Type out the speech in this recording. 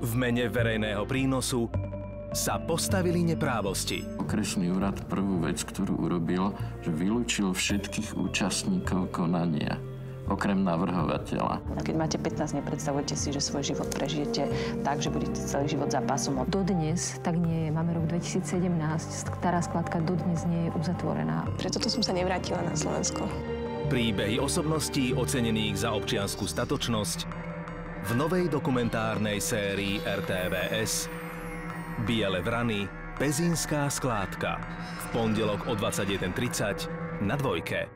V mene verejného prínosu sa postavili neprávosti. Okresný úrad prvú vec, ktorú urobil, že vylúčil všetkých účastníkov konania okrem navrhovateľa. Keď máte 15, nepredstavujte si, že svoj život prežijete tak, že budete celý život za pasom. Dodnes tak nie je. Máme rok 2017. Stará skladka dodnes nie je uzatvorená. Preto to som sa nevrátila na Slovensko. Príbehy osobností ocenených za občianskú statočnosť v novej dokumentárnej sérii RTVS Biele vrany, Pezínská skládka. V pondelok o 21.30 na dvojke.